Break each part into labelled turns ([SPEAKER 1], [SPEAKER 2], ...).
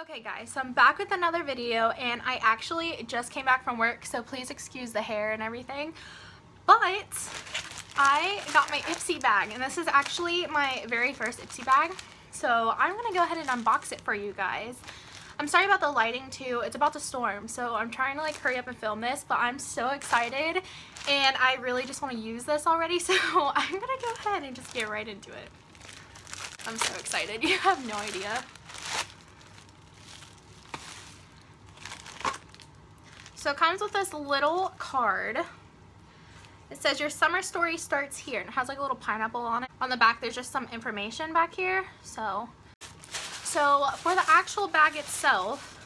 [SPEAKER 1] Okay guys, so I'm back with another video and I actually just came back from work so please excuse the hair and everything. But I got my Ipsy bag and this is actually my very first Ipsy bag. So I'm to go ahead and unbox it for you guys. I'm sorry about the lighting too. It's about to storm so I'm trying to like hurry up and film this but I'm so excited and I really just want to use this already so I'm to go ahead and just get right into it. I'm so excited. You have no idea. So it comes with this little card. It says your summer story starts here. And it has like a little pineapple on it. On the back there's just some information back here. So, so for the actual bag itself,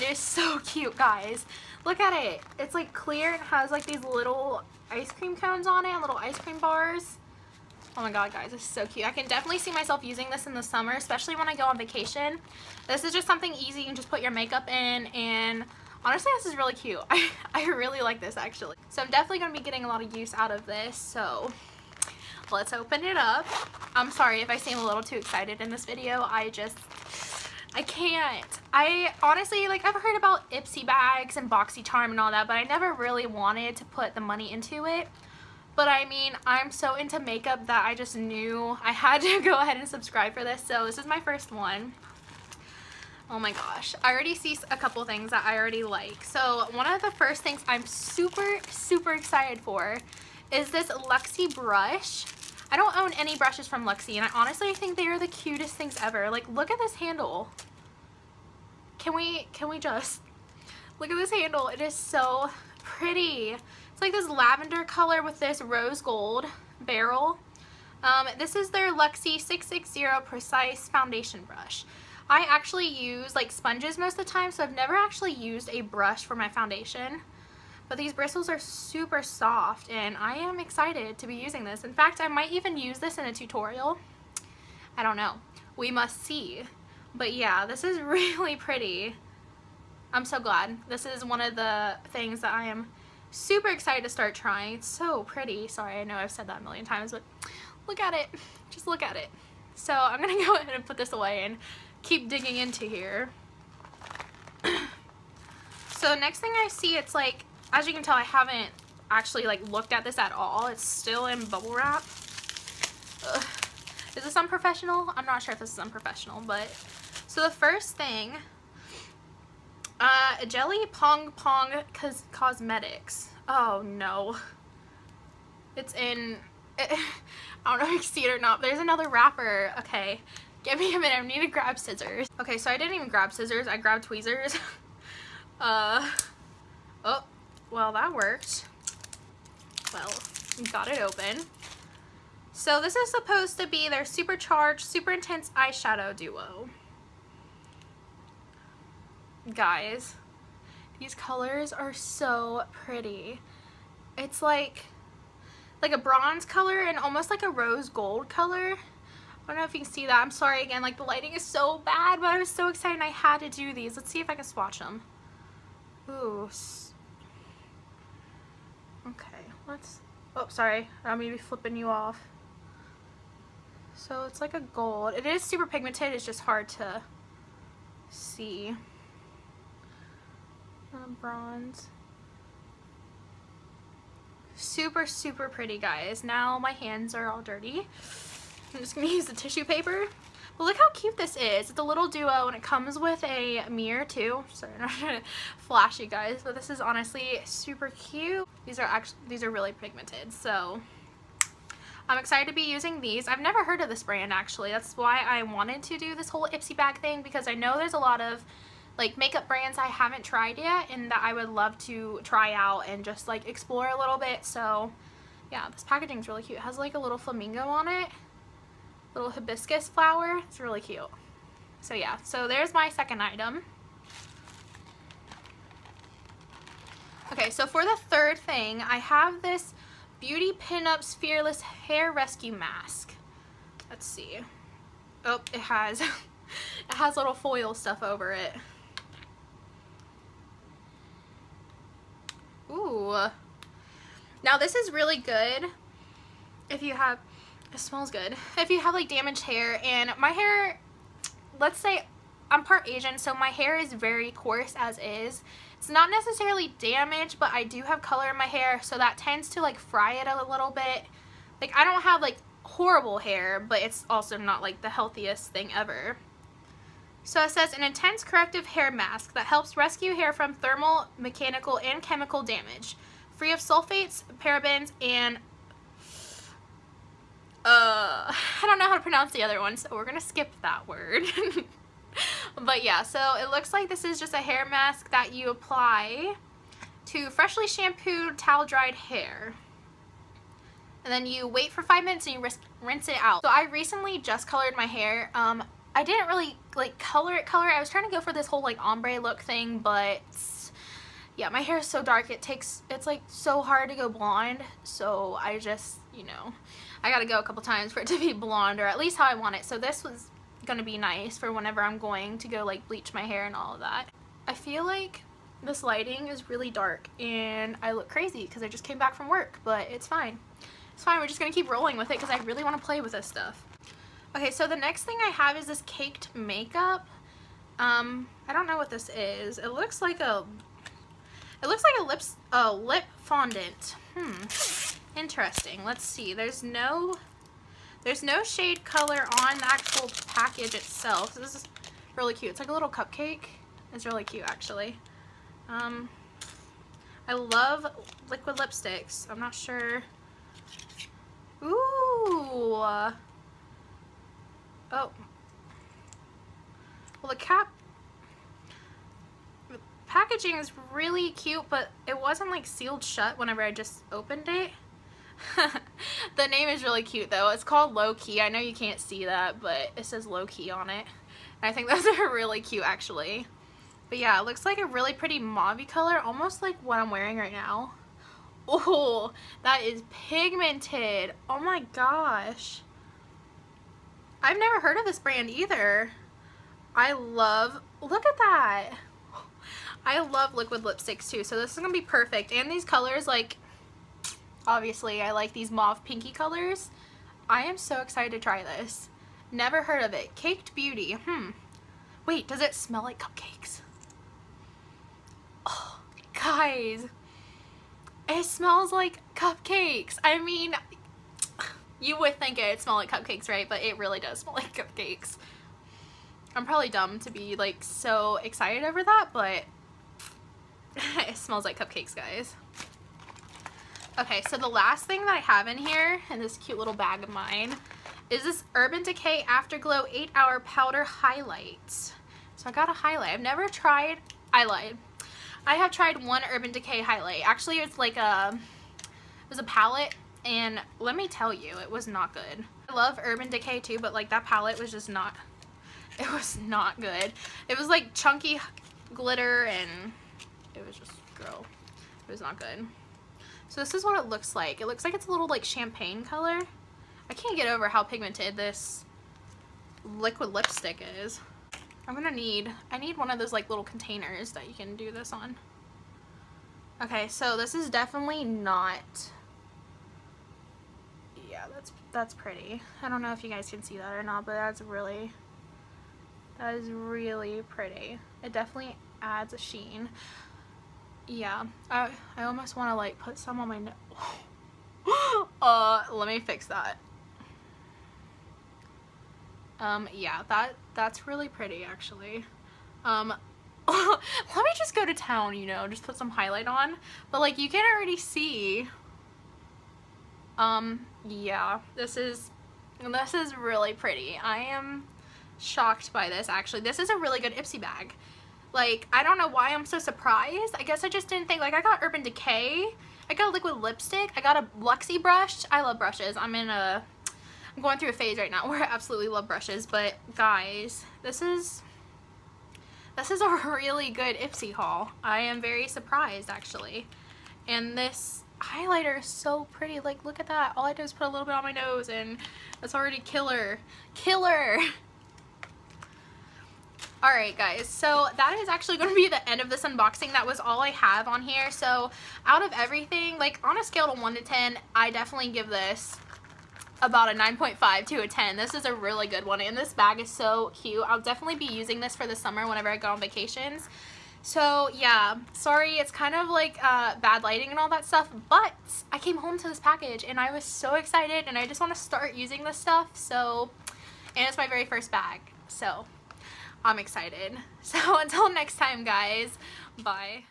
[SPEAKER 1] it is so cute guys. Look at it. It's like clear and has like these little ice cream cones on it, little ice cream bars. Oh my god guys, this is so cute. I can definitely see myself using this in the summer, especially when I go on vacation. This is just something easy. You can just put your makeup in and Honestly, this is really cute. I, I really like this actually. So I'm definitely going to be getting a lot of use out of this. So let's open it up. I'm sorry if I seem a little too excited in this video. I just, I can't. I honestly, like I've heard about Ipsy bags and BoxyCharm and all that, but I never really wanted to put the money into it. But I mean, I'm so into makeup that I just knew I had to go ahead and subscribe for this. So this is my first one. Oh my gosh. I already see a couple things that I already like. So one of the first things I'm super, super excited for is this Luxie brush. I don't own any brushes from Luxie and I honestly think they are the cutest things ever. Like look at this handle. Can we, can we just, look at this handle. It is so pretty. It's like this lavender color with this rose gold barrel. Um, this is their Luxie 660 Precise Foundation Brush. I actually use like sponges most of the time, so I've never actually used a brush for my foundation. But these bristles are super soft and I am excited to be using this. In fact, I might even use this in a tutorial. I don't know. We must see. But yeah, this is really pretty. I'm so glad. This is one of the things that I am super excited to start trying. It's so pretty. Sorry, I know I've said that a million times, but look at it. Just look at it. So I'm going to go ahead and put this away and keep digging into here. so next thing I see, it's like, as you can tell, I haven't actually like looked at this at all. It's still in bubble wrap. Ugh. Is this unprofessional? I'm not sure if this is unprofessional, but so the first thing, uh, Jelly Pong Pong Cos Cosmetics. Oh no. It's in, it, I don't know if you can see it or not, there's another wrapper. Okay. Give me a minute, I need to grab scissors. Okay, so I didn't even grab scissors, I grabbed tweezers. uh, oh, well that worked. Well, we got it open. So this is supposed to be their supercharged, super intense eyeshadow duo. Guys, these colors are so pretty. It's like, like a bronze color and almost like a rose gold color. I don't know if you can see that. I'm sorry again, like the lighting is so bad, but I was so excited I had to do these. Let's see if I can swatch them. Ooh. Okay, let's, oh, sorry. I'm gonna be flipping you off. So it's like a gold. It is super pigmented, it's just hard to see. Uh, bronze. Super, super pretty, guys. Now my hands are all dirty. I'm just to use the tissue paper. But look how cute this is. It's a little duo and it comes with a mirror too. Sorry, I'm not to flash you guys, but this is honestly super cute. These are actually, these are really pigmented. So I'm excited to be using these. I've never heard of this brand actually. That's why I wanted to do this whole Ipsy bag thing because I know there's a lot of like makeup brands I haven't tried yet and that I would love to try out and just like explore a little bit. So yeah, this packaging is really cute. It has like a little flamingo on it little hibiscus flower. It's really cute. So yeah, so there's my second item. Okay, so for the third thing, I have this Beauty Pinups Fearless Hair Rescue Mask. Let's see. Oh, it has, it has little foil stuff over it. Ooh. Now this is really good if you have it smells good. If you have like damaged hair and my hair, let's say I'm part Asian, so my hair is very coarse as is. It's not necessarily damaged, but I do have color in my hair, so that tends to like fry it a little bit. Like I don't have like horrible hair, but it's also not like the healthiest thing ever. So it says an intense corrective hair mask that helps rescue hair from thermal, mechanical, and chemical damage. Free of sulfates, parabens, and uh, I don't know how to pronounce the other one, so we're to skip that word. but yeah, so it looks like this is just a hair mask that you apply to freshly shampooed, towel-dried hair. And then you wait for five minutes and you rinse it out. So I recently just colored my hair. Um, I didn't really like color it color. I was trying to go for this whole like ombre look thing, but yeah, my hair is so dark. It takes, it's like so hard to go blonde. So I just, you know, I gotta go a couple times for it to be blonde or at least how I want it. So this was gonna be nice for whenever I'm going to go like bleach my hair and all of that. I feel like this lighting is really dark and I look crazy because I just came back from work, but it's fine. It's fine, we're just gonna keep rolling with it because I really want to play with this stuff. Okay, so the next thing I have is this caked makeup. Um, I don't know what this is. It looks like a, it looks like a lips, a lip fondant. Hmm. Interesting. Let's see. There's no there's no shade color on the actual package itself. This is really cute. It's like a little cupcake. It's really cute actually. Um, I love liquid lipsticks. I'm not sure. Ooh. Oh. Well, the cap the packaging is really cute, but it wasn't like sealed shut whenever I just opened it. the name is really cute though. It's called Low Key. I know you can't see that, but it says Low Key on it. And I think those are really cute actually. But yeah, it looks like a really pretty mauve color, almost like what I'm wearing right now. Oh, that is pigmented. Oh my gosh. I've never heard of this brand either. I love, look at that. I love liquid lipsticks too, so this is to be perfect. And these colors, like, Obviously, I like these mauve pinky colors. I am so excited to try this. Never heard of it. Caked Beauty. Hmm. Wait, does it smell like cupcakes? Oh, guys. It smells like cupcakes. I mean, you would think it smell like cupcakes, right? But it really does smell like cupcakes. I'm probably dumb to be like so excited over that, but it smells like cupcakes, guys. Okay, so the last thing that I have in here, in this cute little bag of mine, is this Urban Decay Afterglow 8 Hour Powder Highlight. So I got a highlight. I've never tried, I lied. I have tried one Urban Decay highlight. Actually, it's like a, it was a palette, and let me tell you, it was not good. I love Urban Decay too, but like that palette was just not, it was not good. It was like chunky glitter, and it was just, girl, it was not good. So this is what it looks like. It looks like it's a little like champagne color. I can't get over how pigmented this liquid lipstick is. I'm gonna need, I need one of those like little containers that you can do this on. Okay, so this is definitely not, yeah, that's, that's pretty. I don't know if you guys can see that or not, but that's really, that is really pretty. It definitely adds a sheen. Yeah, I, I almost want to like put some on my nose. uh, let me fix that. Um, yeah, that, that's really pretty actually. Um, let me just go to town, you know, just put some highlight on. But like, you can already see, um, yeah, this is, this is really pretty. I am shocked by this actually. This is a really good Ipsy bag. Like, I don't know why I'm so surprised. I guess I just didn't think, like, I got Urban Decay. I got a liquid lipstick. I got a Luxie brush. I love brushes. I'm in a, I'm going through a phase right now where I absolutely love brushes. But, guys, this is, this is a really good Ipsy haul. I am very surprised, actually. And this highlighter is so pretty. Like, look at that. All I did is put a little bit on my nose and it's already killer. Killer! Alright guys, so that is actually going to be the end of this unboxing. That was all I have on here. So out of everything, like on a scale of 1 to 10, I definitely give this about a 9.5 to a 10. This is a really good one and this bag is so cute. I'll definitely be using this for the summer whenever I go on vacations. So yeah, sorry it's kind of like uh, bad lighting and all that stuff, but I came home to this package and I was so excited and I just want to start using this stuff. So, and it's my very first bag. So I'm excited. So until next time guys, bye.